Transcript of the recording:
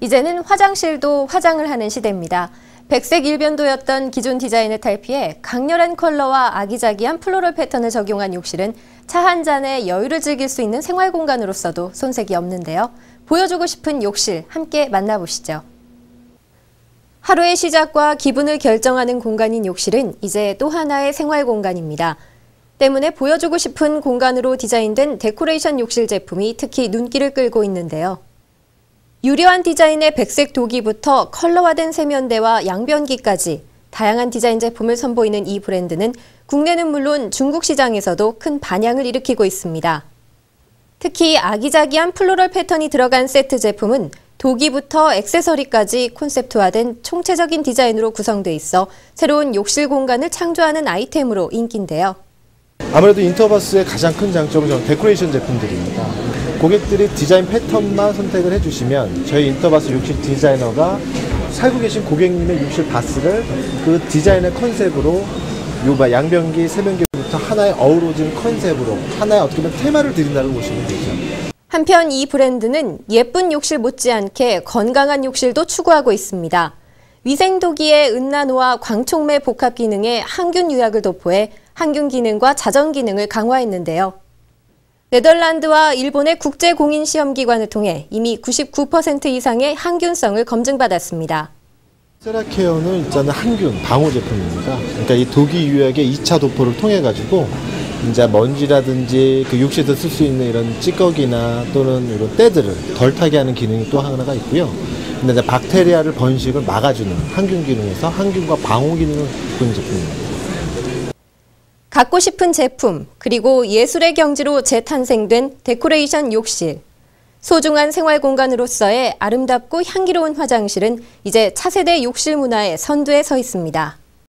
이제는 화장실도 화장을 하는 시대입니다. 백색 일변도였던 기존 디자인을 탈피해 강렬한 컬러와 아기자기한 floral 패턴을 적용한 욕실은 차 한 잔에 여유를 즐길 수 있는 생활 공간으로서도 손색이 없는데요. 보여주고 싶은 욕실 함께 만나보시죠. 하루의 시작과 기분을 결정하는 공간인 욕실은 이제 또 하나의 생활 공간입니다. 때문에 보여주고 싶은 공간으로 디자인된 데코레이션 욕실 제품이 특히 눈길을 끌고 있는데요. 유려한 디자인의 백색 도기부터 컬러화된 세면대와 양변기까지 다양한 디자인 제품을 선보이는 이 브랜드는 국내는 물론 중국 시장에서도 큰 반향을 일으키고 있습니다. 특히 아기자기한 floral 패턴이 들어간 세트 제품은 도기부터 액세서리까지 콘셉트화된 총체적인 디자인으로 구성돼 있어 새로운 욕실 공간을 창조하는 아이템으로 인기인데요. 아무래도 인터버스의 가장 큰 장점은 데코레이션 제품들입니다. 고객들이 디자인 패턴만 선택을 해주시면 저희 인터버스 욕실 디자이너가 살고 계신 고객님의 욕실 바스를 그 디자인의 컨셉으로 요 양변기, 세면기부터 하나의 어우러진 컨셉으로 하나의 어떻게 보면 테마를 드린다고 보시면 되죠. 한편 이 브랜드는 예쁜 욕실 못지않게 건강한 욕실도 추구하고 있습니다. 위생도기의 은나노와 광촉매 복합 기능에 항균 유약을 도포해 항균 기능과 자전 기능을 강화했는데요. 네덜란드와 일본의 국제공인시험기관을 통해 이미 99% 이상의 항균성을 검증받았습니다. 세라케어는 일단은 항균 방호 제품입니다. 그러니까 이 독이 유약의 2차 도포를 통해 가지고 이제 먼지라든지 그 육실에서 쓸 수 있는 이런 찌꺼기나 또는 이런 때들을 덜 타게 하는 기능이 또 하나가 있고요. 근데 이제 박테리아를 번식을 막아주는 항균 기능에서 항균과 방호 기능을 보는 제품입니다. 갖고 싶은 제품, 그리고 예술의 경지로 재탄생된 데코레이션 욕실. 소중한 생활 공간으로서의 아름답고 향기로운 화장실은 이제 차세대 욕실 문화의 선두에 서 있습니다.